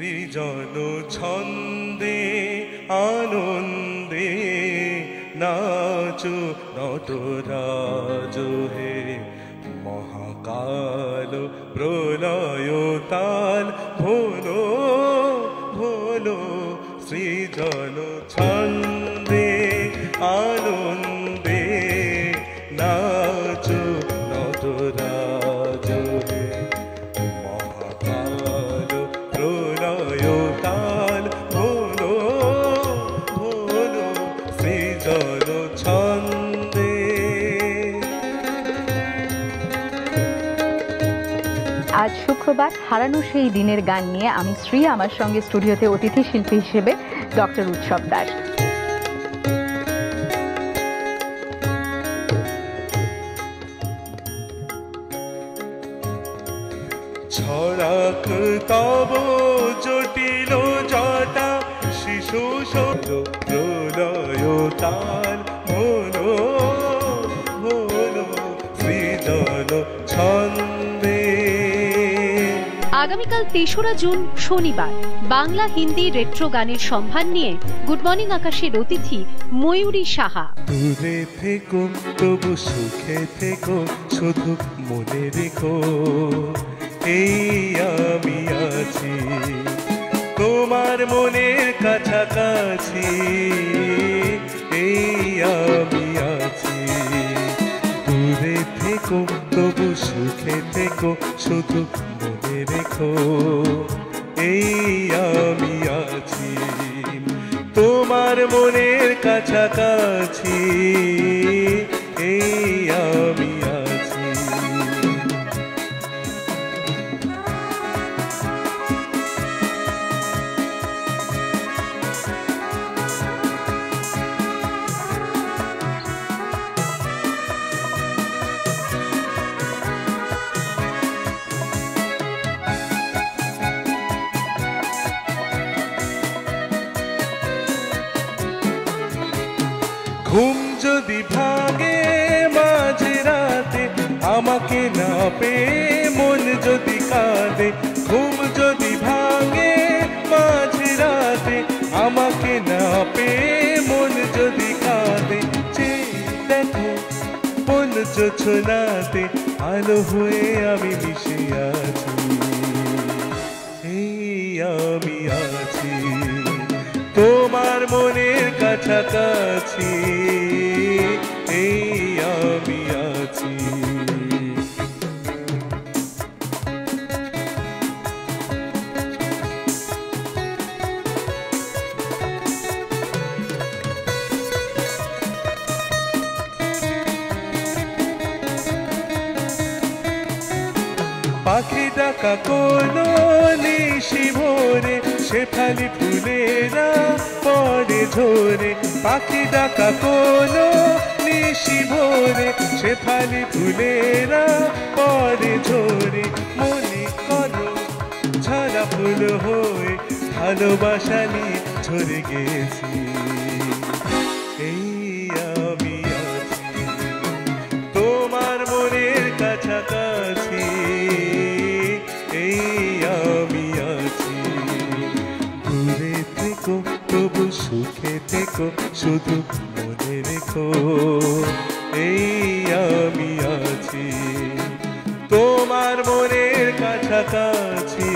সৃজন ছন্দে, আনন্দে নাচো নটরাজ হে। মহাকাল প্রলয় তাল ভোলো ভোলো সৃজন ছন্দে, আনন্দে নাচো নটরাজ আজ শুক্রবার হারানো সেই দিনের গান নিয়ে আমি শ্রী আমার সঙ্গে স্টুডিওতে অতিথি শিল্পী হিসেবে ডক্টর উৎসব দাস। তব জটিল জটা, শিশু সল প্রলয় তাল ভোলো আগামীকাল তেসরা জুন, শনিবার। বাংলা হিন্দি রেট্রো গানের সম্ভার নিয়ে গুড মর্নিং আকাশের অতিথি ময়ূরী সাহা। দূরে থেকো, তবু সুখে থেকো, শুধু মনে রেখো, এই আমি আছি। তোমার মনের কাছাকাছি, এই আমি আছি। দূরে থেকো, তবু সুখে থেকো, শুধু মনে রেখো এই আমি আছি। তোমার মনের কাছাকাছি এই আমি ঘুম যদি ভাগে মাঝে রাতে, আমাকে না পেয়ে মন যদি কাঁদে, ঘুম যদি ভাগে মাঝে রাতে, আমাকে না পেয়ে মন যদি কাঁদে, চেয়ে দেখো মন যোছনাতে আলো হয়ে আমি মিশে আছি। পাখি ডাকা কোনো নিশি ভোরে শেফালি ফুলেরা পরে ঝরে। পাখি ডাকা কোনো নিশি ভোরে শেফালি ফুলেরা পরে ঝরে। মনে করো ঝরা ফুল হয়ে ভালোবাসা নিয়ে ঝরে গেছি। এই আমি তোমার মনের কাছাকাছি সুখে থেকো শুধু মনে রেখো এই আমি আছি। তোমার মনের কাছাকাছি